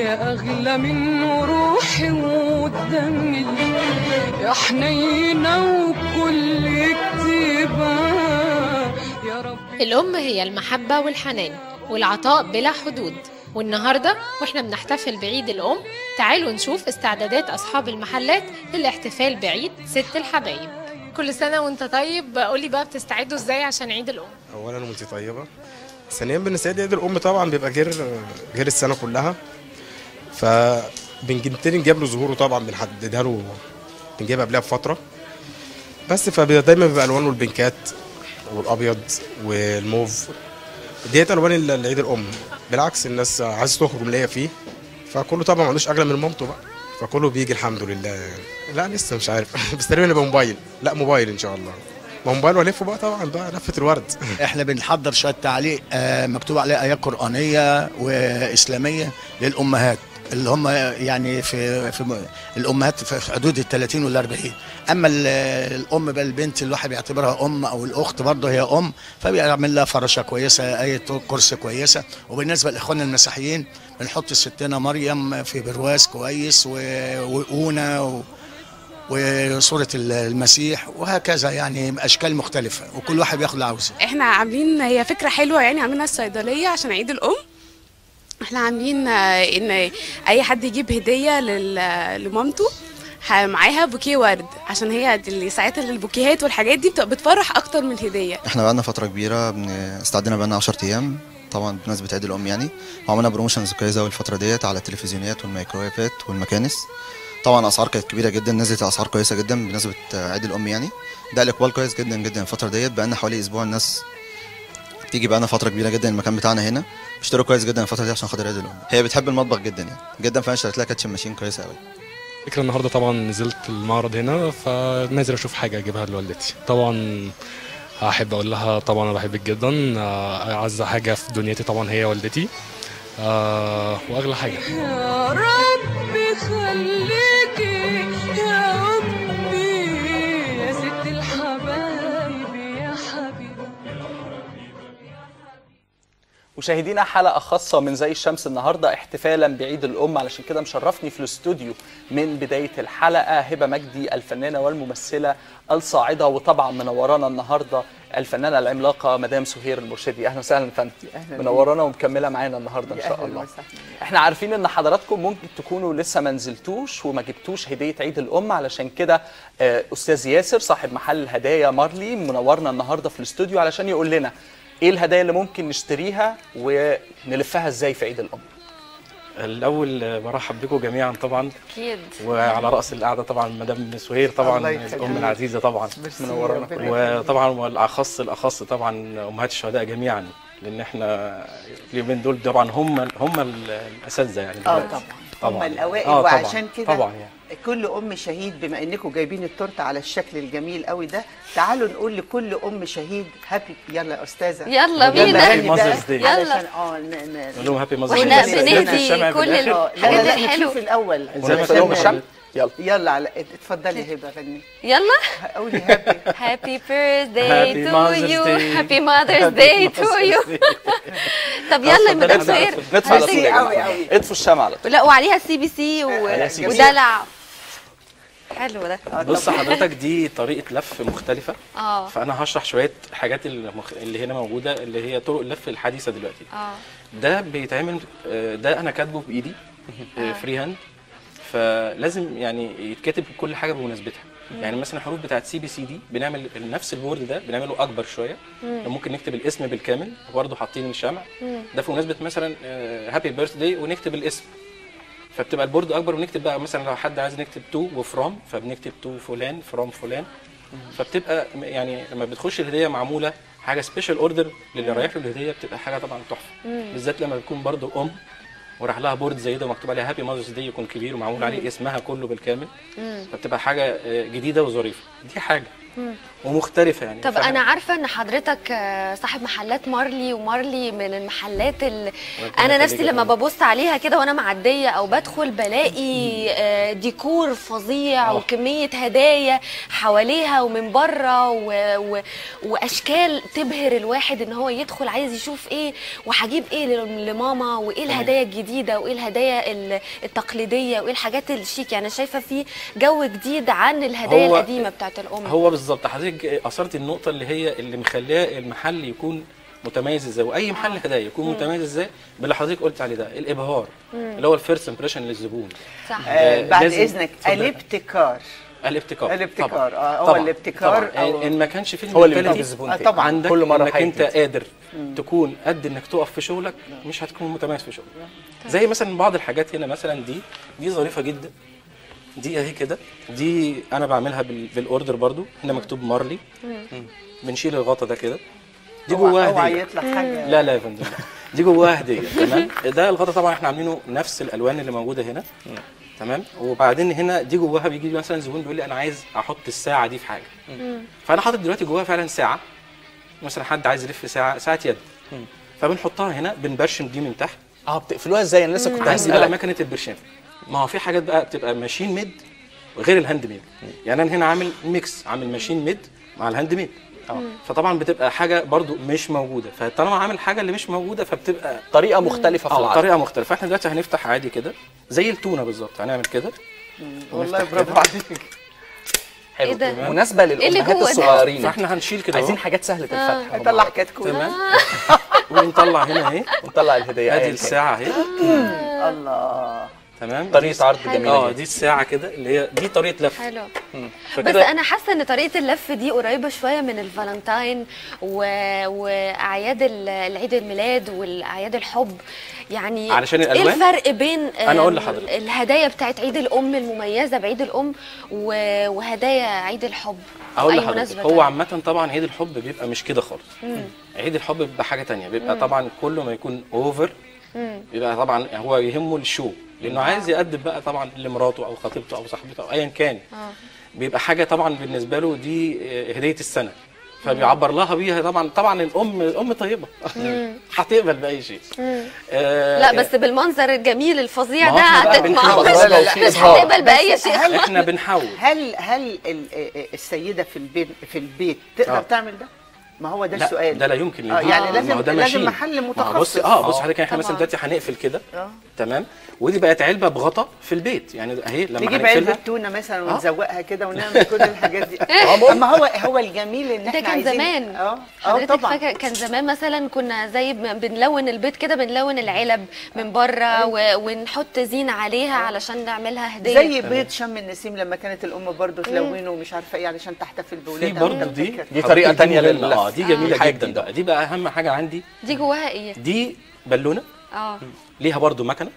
يا أغلى من روحي ودمي يا حنينة وكل كتيبة يا رب الأم هي المحبة والحنان والعطاء بلا حدود. والنهاردة وإحنا بنحتفل بعيد الأم تعالوا نشوف استعدادات أصحاب المحلات للاحتفال بعيد ست الحبايب. كل سنة وأنت طيب؟ قولي بقى بتستعدوا إزاي عشان عيد الأم؟ اولا وانت طيبة. ثانيا بالنسبة لي عيد الأم طبعا بيبقى غير غير السنة كلها. فبنبتدي نجيب له ظهوره طبعا بنحددها له بنجيبها قبلها بفترة. بس فدايما بيبقى الوانه البنكات والأبيض والموف. ديت ألوان ال- العيد الأم. بالعكس الناس عايزة تخرج هي فيه. فكله طبعا ملوش اغلى من مامته بقى. فكله بيجي الحمد لله. يعني. لا لسه مش عارف. بس تقريبا يبقى موبايل. لا موبايل إن شاء الله. ما موبايل وألفه بقى طبعا بقى لفة الورد. إحنا بنحضر شوية تعليق آه، مكتوب عليه آيات قرآنية وإسلامية للأمهات. اللي هم يعني في في الأمهات في حدود ال 30 وال 40 أما ال- الأم بقى البنت الواحد بيعتبرها أم أو الأخت برضه هي أم فبيعمل لها فرشه كويسة إيه كرسي كويسة. وبالنسبة لإخواننا المسيحيين بنحط ستنا مريم في برواز كويس واونه و وصورة المسيح وهكذا يعني أشكال مختلفة وكل واحد بياخد اللي عاوزه. إحنا عاملين هي فكرة حلوة يعني عاملينها الصيدلية عشان عيد الأم إحنا عاملين آه، ان اي حد يجيب هدية لمامته معاها بوكيه ورد عشان هي اللي ساعتها البوكيهات والحاجات دي بتفرح أكتر من الهدية. إحنا بقالنا فترة كبيرة بن- استعدينا بقالنا 10 أيام طبعا بمناسبة عيد الأم يعني وعملنا promotions كويسة أوي الفترة ديت على التلفزيونات والميكروويفات والمكانس. طبعا أسعار كانت كبيرة جدا نزلت أسعار كويسة جدا بمناسبة عيد الأم يعني. ده الإقبال كويس جدا جدا الفترة ديت بقالنا حوالي أسبوع الناس بتيجي بقالنا فترة كبيرة جدا المكان بتاعنا هنا. بيشتروا كويس جدا الفترة دي عشان خاطر عيد الأم هي بتحب المطبخ جدا يعني. جدا فأنا اشتريت لها كاتشن ماشين كويسة أوي. فكرة النهارده طبعا نزلت المعرض هنا فنازل أشوف حاجة أجيبها لوالدتي. طبعا هحب أقول لها طبعا أنا بحبك جدا. اعز حاجة في دنيتي طبعا هي والدتي. آه، وأغلى حاجة. مشاهدينا حلقة خاصة من زي الشمس النهاردة احتفالا بعيد الأم علشان كده مشرفني في الاستوديو من بداية الحلقة هبة مجدي الفنانة والممثلة الصاعدة وطبعا منورانا النهاردة الفنانة العملاقة مدام سهير المرشدي. أهلا وسهلا فندم. منورانا ومكملة معانا النهاردة إن شاء الله. إحنا عارفين إن حضراتكم ممكن تكونوا لسه ما نزلتوش وما جبتوش هدية عيد الأم علشان كده آه، أستاذ ياسر صاحب محل الهدايا مارلي منورنا النهارده في الاستوديو علشان يقول لنا إيه الهدايا اللي ممكن نشتريها ونلفها إزاي في عيد الأم؟ الأول برحب بكم جميعا طبعا. أكيد. وعلى رأس القعدة طبعا مدام سهير طبعا. الام العزيزة طبعا. منورانا وطبعا والأخص الأخص طبعا أمهات الشهداء جميعا لأن إحنا اليومين دول طبعا هم هم الأساتذة يعني. آه دلوقتي. طبعا. هم الأوائل آه طبعاً. وعشان كده طبعا يعني. كل أم شهيد بما إنكم جايبين التورتة على الشكل الجميل قوي ده تعالوا نقول لكل أم شهيد هابي يلا يا أستاذة. يلا بينا. بقى. Mother's Day. علشان آه نقول لهم هابي ماذرز وإحنا بس بنهدي كل الحاجات لا الحلوة. الأول. يلا يلا. على اتفضلي هبة غني. يلا. قولي happy happy birthday Happy to you. happy Mother's Day to you طب يلا مدام سهير ندفع على طول. اطفوا الشمع على طول. لا وعليها CBC. ودلع. حلو ده. بص حضرتك دي طريقة لف مختلفة. آه. فأنا هشرح شوية حاجات المخ... اللي هنا موجودة اللي هي طرق اللف الحديثة دلوقتي. آه. ده بيتعمل آه، ده أنا كاتبه بايدي free hand. فلازم يعني يتكتب كل حاجة بمناسبتها. يعني مثلا الحروف بتاعت CBC دي بنعمل نفس ال board ده بنعمله أكبر شوية. ممكن نكتب الاسم بالكامل وبرضه حاطين الشمع. ده في مناسبة مثلا happy birthday ونكتب الاسم. فبتبقى ال board أكبر ونكتب بقى مثلا لو حد عايز نكتب to و from فبنكتب to فلان from فلان. فبتبقى يعني لما بتخش الهدية معمولة حاجة special order للي رايح له الهدية بتبقى حاجة طبعا تحفة. بالذات لما بتكون برضو أم وراح لها board زي ده ومكتوب عليها happy Mother's Day يكون كبير ومعمول عليه اسمها كله بالكامل. فبتبقى حاجة جديدة وظريفة. دي حاجة. ومختلفة يعني طب؟ أنا عارفة إن حضرتك آه، صاحب محلات مارلي ومارلي من المحلات اللي أنا نفسي لما. ببص عليها كده وأنا معدية أو بدخل بلاقي آه، ديكور فظيع آه. وكمية هدايا حواليها ومن بره و... و... وأشكال تبهر الواحد إن هو يدخل عايز يشوف إيه وهجيب إيه لماما وإيه الهدايا الجديدة وإيه الهدايا ال- التقليدية وإيه الحاجات الشيك يعني شايفة في جو جديد عن الهدايا القديمة بتاعت الأم هو بالظبط. حضرتك أثرت النقطة اللي هي اللي مخليه المحل يكون متميز إزاي وأي محل هدايا يكون متميز إزاي باللي حضرتك قلت عليه ده الإبهار اللي هو ال first impression للزبون. صح. آه آه، بعد لازم- إذنك. الابتكار. الابتكار. الابتكار، طبعاً. آه، هو طبعاً. الابتكار طبعا. أو- إن ما كانش في هو اللي الزبون آه، تاني. طبعاً. عندك كل مرة إنك أنت. قادر تكون قد إنك تقف في شغلك مش هتكون متميز في شغلك. زي مثلا بعض الحاجات هنا مثلا دي دي ظريفة جدا. دي اهي كده. دي أنا بعملها بال- بالأوردر برضو. هنا مكتوب مارلي. بنشيل الغطا ده كده. دي جواها هدية. يطلع حاجة. لا لا يا فندم. دي جواها هدية. تمام. ده الغطا طبعا إحنا عاملينه نفس الألوان اللي موجودة هنا. تمام. وبعدين هنا دي جواها بيجي لي مثلا زبون بيقول لي أنا عايز أحط الساعة دي في حاجة. فأنا حاطط دلوقتي جواها فعلا ساعة. مثلا حد عايز يلف ساعة ساعة يد. فبنحطها هنا بنبرشم دي من تحت. آه بتقفلوها إزاي؟ أنا لسه كنت بقى هسألك مكنة البرشام. ما هو في حاجات بقى بتبقى machine made غير ال hand made يعني أنا هنا عامل mix عامل machine made مع ال hand made فطبعا بتبقى حاجة برضو مش موجودة. فطالما عامل حاجة اللي مش موجودة فبتبقى طريقة مختلفة في آه العرض. طريقة مختلفة. فاحنا دلوقتي هنفتح عادي كده زي التونة بالظبط. هنعمل كده. والله برافو. عليك. حلو. إيه ده؟ مناسبة للأمهات ده؟ الصغيرين. فإحنا هنشيل كده عايزين حاجات سهلة الفتح. هطلع كتكوت تمام. ونطلع هنا أهي. ونطلع الهدية. ادي. الساعة أهي. الله. تمام؟ طريقة عرض. جميلة آه دي الساعة كده اللي هي دي طريقة لف. حلو. بس أنا حاسة إن طريقة اللف دي قريبة شوية من الفالنتاين و... وأعياد ال- العيد الميلاد والأعياد الحب. يعني علشان إيه الألوان؟ الفرق بين أنا أقول آم، لحضرتك. الهدايا بتاعت عيد الأم المميزة بعيد الأم و... وهدايا عيد الحب؟ أقول لحضرتك هو تانية. عامة طبعا عيد الحب بيبقى مش كده خالص. عيد الحب بيبقى حاجة تانية. بيبقى طبعا كله ما يكون over بيبقى طبعا هو يهمه ال show. لأنه عايز يقدم بقى طبعا لمراته أو خطيبته أو صاحبته أو ايا كان. بيبقى حاجة طبعا بالنسبة له دي آه، هدية السنة. فبيعبر لها بيها طبعا طبعا الأم الأم طيبة. هتقبل بأي شيء. آه، لا بس بالمنظر الجميل الفظيع ده. مش هتقبل بأي شيء. هل إحنا بنحاول. هل هل ال- السيدة في البيت في البيت تقدر آه. تعمل ده؟ ما هو ده لا السؤال. ده لا يمكن آه، يعني ما لازم هو ده لازم ماشين. محل ما متخصص بص آه بص حضرتك إحنا مثلا. دلوقتي هنقفل كده. آه. تمام؟ ودي بقت علبة بغطا في البيت. يعني اهي لما نجيب علبة تونة مثلا آه. ونزوقها كده ونعمل كل الحاجات دي. أما هو هو الجميل إن ده إحنا كان عايزين زمان. آه. حضرتك طبعا. فاكر كان زمان مثلا كنا زي بنلون البيت كده بنلون العلب من بره و... ونحط زين عليها علشان نعملها هدية. زي بيت شم النسيم لما كانت الأم برضو تلونه ومش عارفة إيه علشان تحتفل في بولادها برضه وأنت دي. دي تانية مهمة. لللف. آه دي جميلة حاجة جدا. بقى. دي بقى أهم حاجة عندي. دي جواها إيه؟ دي بالونة. آه. ليها برضو مكنة.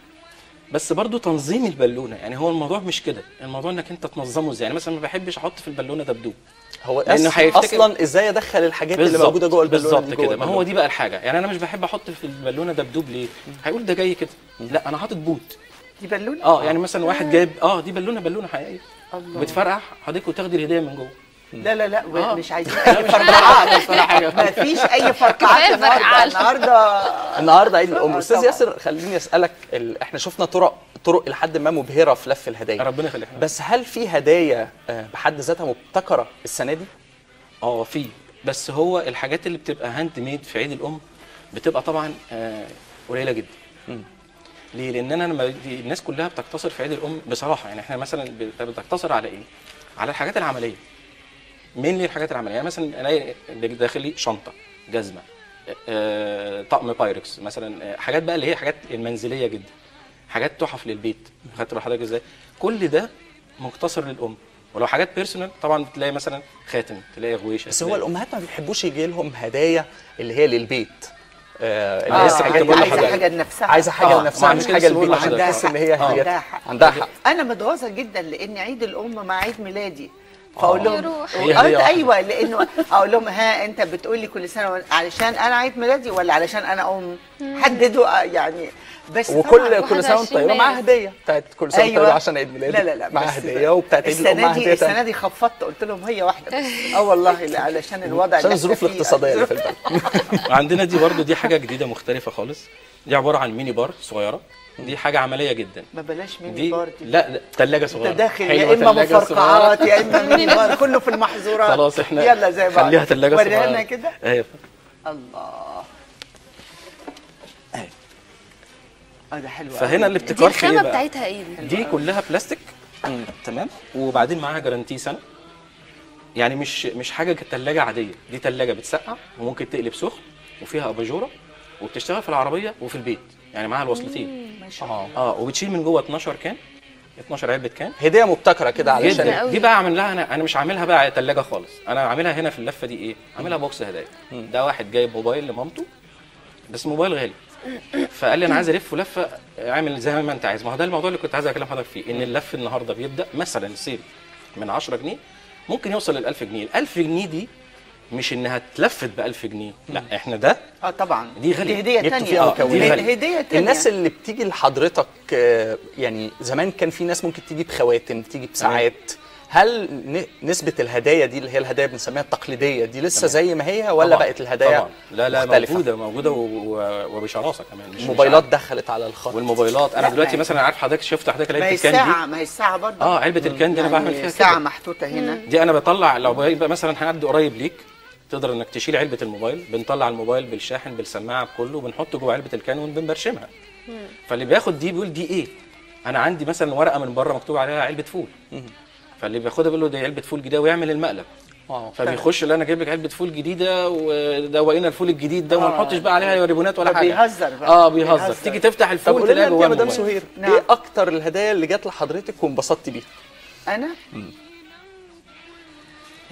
بس برضو تنظيم البالونة. يعني هو الموضوع مش كده. الموضوع إنك أنت تنظمه إزاي. يعني مثلا ما بحبش أحط في البالونة دبدوب. هو. هيفتكر- أصلا إزاي ادخل الحاجات اللي موجودة جوه البالونة بالظبط كده. ما هو. دي بقى الحاجة. يعني أنا مش بحب أحط في البالونة دبدوب ليه؟ هيقول ده جاي كده. لا أنا حاطط بوت. دي بالونة؟ آه يعني مثلا واحد جايب آه دي بالونة بالونة حقيقية. الله. بتفرقع حضرتك وتاخدي الهدية من جوه. لا لا لا آه. مش عايزين أي فرقعات ما فيش أي فرقعات. النهارده النهارده عيد الام آه، أستاذ. ياسر خليني أسألك ال... إحنا شفنا طرق طرق لحد ما مبهرة في لف الهدايا ربنا يخليك بس هل في هدايا آه، بحد ذاتها مبتكرة السنة دي آه في بس هو الحاجات اللي بتبقى hand made في عيد الأم بتبقى طبعا آه، قليلة جدا ليه؟ لأن أنا لما الناس كلها بتقتصر في عيد الأم بصراحة يعني إحنا مثلا بت- بتقتصر على إيه؟ على الحاجات العملية. مين ليه الحاجات العملية؟ يعني مثلا الاقي داخل لي شنطة، جزمة، آه، طقم بايركس مثلا آه، حاجات بقى اللي هي حاجات المنزلية جدا. حاجات تحف للبيت، خدت بال حضرتك إزاي؟ كل ده مقتصر للأم. ولو حاجات personal طبعا بتلاقي مثلا خاتم، تلاقي غويشة بس هو الأمهات ما بيحبوش يجي لهم هدايا اللي هي للبيت آه اللي آه، عايزة- اللي عايزة حضرتك- حاجة لنفسها. عايزة حاجة آه، لنفسها مش حاجة بقول للبيت عشان لحضرتك. تحس ان هي آه. عندها حق عندها حق أنا متغاظه جدا لأن عيد الأم مع عيد ميلادي فأقول لهم. أيوه لأنه أقول لهم ها أنت بتقول لي كل سنة علشان أنا عيد ميلادي ولا علشان أنا ام حددوا آه، يعني بس وكل كل سنة وأنت طيبة؟ معاها هدية. بتاعت كل سنة وأنت طيبة عشان عيد ميلادك لا لا لا معاها هدية. وبتاعت عيد الام السنة دي هدية السنة. دي خفضت. قلت لهم هي واحدة بس. آه والله علشان الوضع عشان الظروف. الاقتصادية اللي في البلد. عندنا دي برضو دي حاجة جديدة مختلفة خالص. دي عبارة عن mini bar صغيرة. دي حاجة عملية جدا. ما بلاش ميني دي بار دي لا لا ثلاجه صغيرة. أنت داخل حلوة يا إما تلاجة مفرقعات. يا إما mini bar كله في المحظورات. خلاص إحنا يلا زي بعض. خليها ثلاجه صغيرة. وريها لنا كده. أيوه. الله. آه ده حلو فهنا. الابتكار دي في إيه الخامة بتاعتها إيه؟ دي؟ دي كلها بلاستيك. تمام. وبعدين معاها guarantee سنة. يعني مش مش حاجة ثلاجه عادية. دي ثلاجه بتسقع وممكن تقلب سخن وفيها أباجورة وبتشتغل في العربية وفي البيت. يعني معاها الوصلتين. الله. آه وبتشيل من جوه 12 can؟ 12 علبة can؟ هدية مبتكرة كده علشان. دي بقى عامل لها أنا أنا مش عاملها بقى ثلاجه خالص. أنا عاملها هنا في اللفة دي إيه؟ عاملها box هدايا. ده واحد جايب موبايل لمامته بس موبايل غالي. فقال لي أنا عايز ألف لفه عامل زي ما أنت عايز. ما هو ده الموضوع اللي كنت عايز أكلم حضرتك فيه إن اللف النهارده بيبدأ مثلا ال sale من 10 جنيه ممكن يوصل لل 1000 جنيه. ال 1000 جنيه دي مش إنها اتلفت ب 1000 جنيه لا إحنا ده آه طبعا. دي غالية. دي هدية ثانية آه، دي غالية. هدية ثانية الناس اللي بتيجي لحضرتك آه، يعني زمان كان في ناس ممكن تيجي بخواتم تيجي بساعات. هل ن- نسبة الهدايا دي اللي هي الهدايا بنسميها التقليدية دي لسه زي ما هي ولا طبعاً، بقت الهدايا طبعا. لا لا مختلفة؟ موجودة موجودة و- و- وبشراسة كمان مش الموبايلات. دخلت على الخط. والموبايلات. أنا لا، دلوقتي ما- مثلا عارف حضرتك شفت حضرتك ما علبه هي الكان الساعة دي ما هي الساعة برضه. آه علبة ال can دي أنا بعمل فيها ساعة كده محطوطة هنا. دي أنا بطلع لو مثلا هعدي قريب ليك. تقدر إنك تشيل علبة الموبايل بنطلع الموبايل بالشاحن بالسماعة بكله بنحطه جوه علبة ال can وبنبرشمها فاللي بياخد دي بيقول دي إيه أنا عندي مثلا ورقة من بره مكتوب عليها علبة فول فاللي بياخدها بيقول له دي علبة فول جديدة ويعمل المقلب آه. فبيخش اللي أنا جايب لك علبة فول جديدة ودوقينا الفول الجديد ده وما نحطش بقى عليها ribbon ات ولا حاجة بيهزر بقى. آه بيهزر بيهزر. تيجي تفتح الفول تلاقي انت جواه يا مدام. سهير نعم. إيه أكتر الهدايا اللي جت لحضرتك وانبسطتي بيها؟ أنا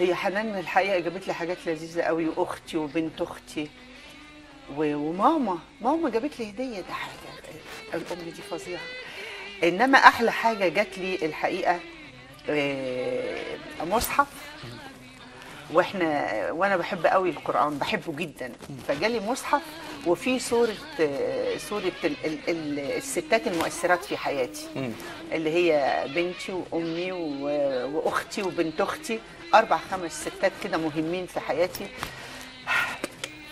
هي حنان الحقيقة جابت لي حاجات لذيذة قوي واختي وبنت أختي وماما. ماما جابت لي هدية. ده حاجة الام دي فظيعة. إنما أحلى حاجة جات لي الحقيقة آه، مصحف. وإحنا وأنا بحب قوي القرآن بحبه جدا. فجالي مصحف وفيه صورة آه، صورة ال ال ال الستات المؤثرات في حياتي. اللي هي بنتي وأمي وأختي وبنت أختي. أربع خمس ستات كده مهمين في حياتي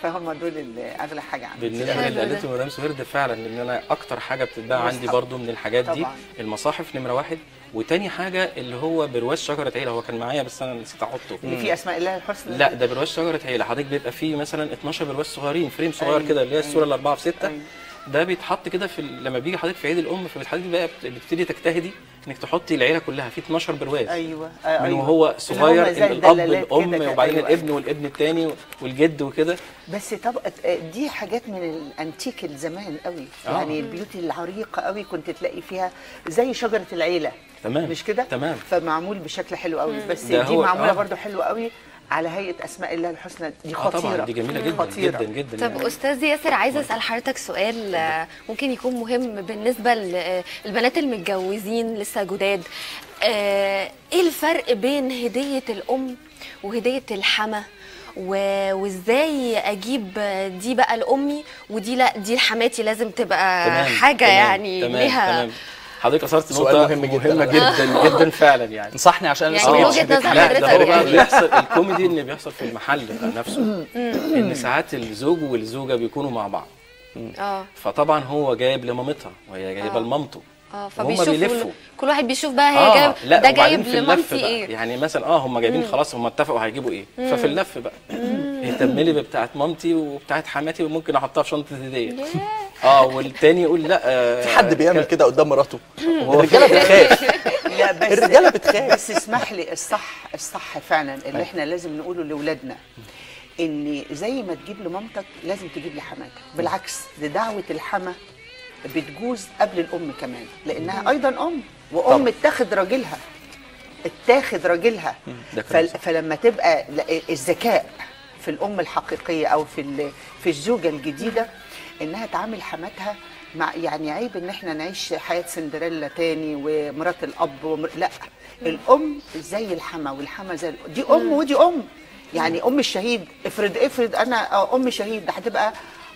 فهم دول اللي أغلى حاجة عندي بالنسبة للي ده. قالته مدام سهير ده فعلا إن أنا أكتر حاجة بتتباع عندي. برضو من الحاجات دي طبعاً. المصاحف نمرة واحد وتاني حاجة اللي هو برواز شجرة عيلة هو كان معايا بس أنا نسيت أحطه اللي فيه أسماء الله الحسنى لا ده برواز شجرة عيلة حضرتك بيبقى فيه مثلا 12 برواز صغيرين frame صغير أيوة، كده اللي هي الصورة أيوة. الأربعة في ستة أيوة. ده بيتحط كده في لما بيجي حضرتك في عيد الأم فبتحددي بقى بت- بتبتدي تجتهدي إنك تحطي العيلة كلها في 12 برواز. أيوه. من أيوة. وهو صغير الأب الأم. وبعدين أيوة. الابن والابن الثاني والجد وكده. بس طب دي حاجات من الانتيك الزمان قوي. آه. يعني البيوت العريقة قوي كنت تلاقي فيها زي شجرة العيلة. تمام. مش كده؟ تمام. فمعمول بشكل حلو قوي. بس دي معمولة آه. برضو حلو قوي. على هيئة أسماء الله الحسنى دي آه خطيرة طبعا دي جميلة جدا خطيرة. جدا جدا طب يعني. أستاذ ياسر عايزة أسأل حضرتك سؤال آه، ممكن يكون مهم بالنسبة للبنات المتجوزين لسه جداد آه، إيه الفرق بين هدية الأم وهدية الحما و- وإزاي أجيب دي بقى لأمي ودي لأ دي لحماتي لازم تبقى تمام حاجة تمام يعني تمام ليها تمام حضرتك أثرت سؤال نقطة مهم جدا. مهمة جدا جدا فعلا يعني. انصحني عشان يعني من جبتش نظر حضرتك. هو بقى يعني. اللي بيحصل الكوميدي اللي بيحصل في المحل نفسه إن ساعات الزوج والزوجة بيكونوا مع بعض. آه. فطبعا هو جايب لمامتها وهي جايبة آه. لمامته. آه فبيشوفوا. كل واحد بيشوف بقى هي جايب لا ده جايب لمامتي إيه؟ يعني مثلا آه هم جايبين خلاص هم اتفقوا هيجيبوا إيه؟ ففي اللف بقى. اهتم لي ببتاعت مامتي وبتاعت حماتي وممكن أحطها في شنطة هدية. آه والتاني يقول لا آه في حد بيعمل كده قدام مراته؟ هو الرجالة بتخاف. لا بس الرجالة بتخاف. بس اسمح لي الصح الصح فعلا اللي إحنا لازم نقوله لاولادنا إن زي ما تجيب لمامتك لازم تجيب لحماتك. بالعكس دي دعوة الحما بتجوز قبل الأم كمان لأنها أيضا أم وأم. اتاخد راجلها اتاخد راجلها. ده فل- فلما تبقى الذكاء في الأم الحقيقية أو في ال- في الزوجة الجديدة إنها تعامل حماتها مع يعني عيب إن إحنا نعيش حياة سندريلا تاني ومرات الأب ومر... لأ الأم زي الحما والحما زي دي أم ودي أم. يعني أم الشهيد افرض افرض أنا أم شهيد ده هتبقى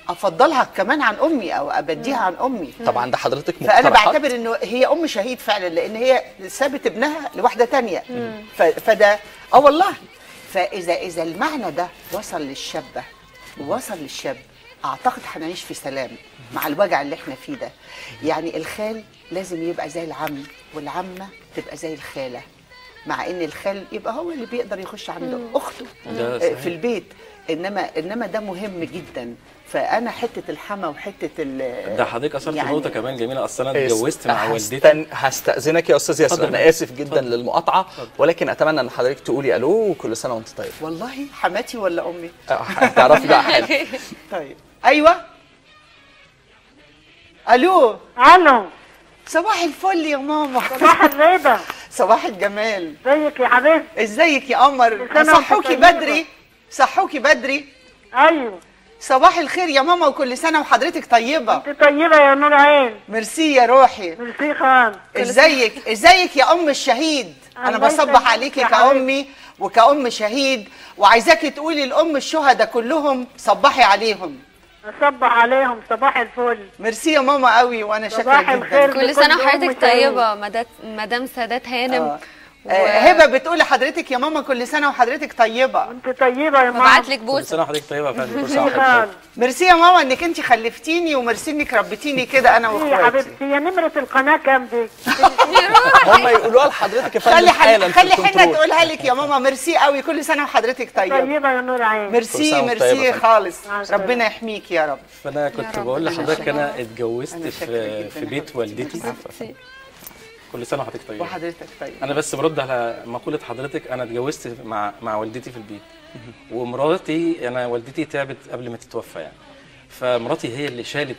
أفضلها كمان عن أمي أو أبديها عن أمي. طبعا ده حضرتك فأنا مقترحات. بعتبر إنه هي أم شهيد فعلا لأن هي سابت ابنها لواحدة تانية. فده آه والله. فإذا إذا المعنى ده وصل للشابة ووصل للشاب أعتقد هنعيش في سلام مع الوجع اللي إحنا فيه ده. يعني الخال لازم يبقى زي العم والعمة تبقى زي الخالة مع إن الخال يبقى هو اللي بيقدر يخش عند أخته آه،. في البيت. إنما إنما ده مهم جدا. فأنا حتة الحما وحتة ال ده حضرتك أثرت يعني- نقطة كمان جميلة. أصل أنا اس- اتجوزت مع والدتي. هستن... هستأذنك يا أستاذ ياسر. أنا آسف جدا للمقاطعة ولكن أتمنى إن حضرتك تقولي ألو وكل سنة وأنت طيب. والله حماتي ولا أمي؟ آه، هتعرفي بقى حاجة. طيب. أيوه. ألو. ألو. صباح الفل يا ماما. صباح الرضا. صباح الجمال. ازيك يا حبيبتي ازيك يا قمر؟ صحوكي. بدري. صحوكي بدري. أيوه. صباح الخير يا ماما وكل سنة وحضرتك طيبة. أنت طيبة يا نور عين. ميرسي يا روحي. ميرسي خالص ازيك؟ ازيك يا أم الشهيد. أنا بصبح عليكي كأمي وكأم شهيد. وعايزاكي تقولي لأم الشهداء كلهم صبحي عليهم. اصبح عليهم صباح الفل ميرسي يا ماما قوي وأنا شاكرة جدا. كل سنة سعيد. طيبة مدام مدام سادات هانم آه. آه، هبة بتقول لحضرتك يا ماما كل سنة وحضرتك طيبة. انت طيبة يا ماما. ببعت لك كل بوسه سنة وحضرتك طيبة يا فندم كل سنة ميرسي يا ماما انك انت خلفتيني وميرسي انك ربيتيني كده أنا يا واخواتي. حبيبتي هي نمرة القناة كام دي؟ هم يقولوها لحضرتك يا فندم خلي. في خلي حنة تقولها لك يا ماما ميرسي قوي كل سنة وحضرتك طيبة. طيبة يا نور عين. كل ميرسي ميرسي يا. خالص. ربنا يحميك يا رب. فأنا كنت. بقول لحضرتك أنا اتجوزت في يا بيت. والدتي. كل سنة وحضرتك طيبة. وحضرتك طيب أنا بس برد على مقولة حضرتك أنا اتجوزت مع مع والدتي في البيت. ومراتي أنا والدتي تعبت قبل ما تتوفى يعني. فمراتي هي اللي شالت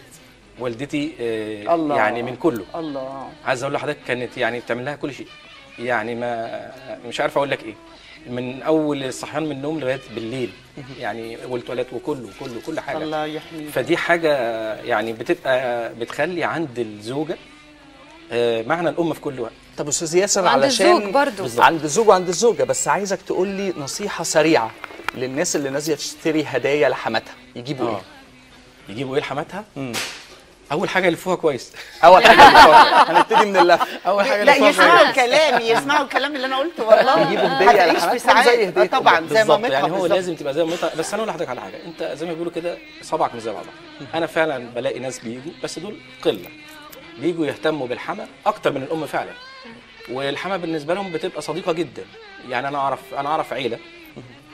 والدتي آه، الله. يعني من كله. الله. عايز أقول لحضرتك كانت يعني بتعمل لها كل شيء. يعني ما مش عارف أقول لك إيه. من أول الصحيان من النوم لغاية بالليل. يعني والتواليت وكله كله كل حاجة. الله يحميك. فدي حاجة يعني بتبقى بتخلي عند الزوجة معنى الام في كل وقت. طب أستاذ ياسر علشان الزوج برضو. بالظبط. عند الزوج وعند الزوجة بس عايزك تقول لي نصيحة سريعة للناس اللي نازلة تشتري هدايا لحماتها. يجيبوا آه. إيه؟ يجيبوا إيه لحماتها؟ أول حاجة يلفوها كويس. أول حاجة هنبتدي من اللف. أول حاجة لا يسمعوا كويس. الكلام يسمعوا الكلام اللي أنا قلته والله. يجيبوا في سعاده زي آه هديتكم طبعا زي مامتها يعني هو. لازم تبقى زي مامتها. بس أنا أقول لحضرتك على حاجة. أنت زي ما بيقولوا كده صبعك مش زي بعضها. أنا فعلا بلاقي ناس بيجوا بس دول قلة. بيجوا يهتموا بالحما أكتر من الأم فعلا. والحما بالنسبة لهم بتبقى صديقة جدا. يعني أنا أعرف أنا أعرف عيلة.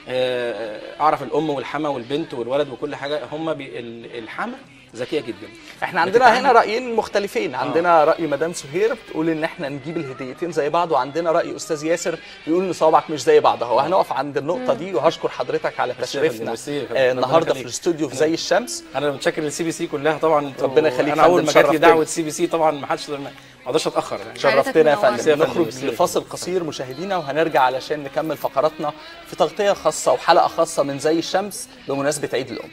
آه، أعرف الأم والحما والبنت والولد وكل حاجة. هم بي ال- الحما ذكية جدا. إحنا عندنا هنا رأيين مختلفين. عندنا رأي مدام سهير بتقول إن إحنا نجيب الهديتين زي بعض وعندنا رأي أستاذ ياسر بيقول إن صوابعك مش زي بعض. اهو هنقف عند النقطة دي وهشكر حضرتك على تشريفنا. آه، النهارده في. الاستوديو في زي الشمس. أنا متشكر لل CBC كلها طبعا ربنا يخليك أنا أول ما جات لي. دعوة CBC طبعا ما حدش ما أقدرش اتاخر يعني. شرفتنا يا. فندم. نخرج. لفاصل قصير مشاهدينا وهنرجع علشان نكمل فقراتنا في تغطية خاصة وحلقة خاصة من زي الشمس بمناسبة عيد الأم.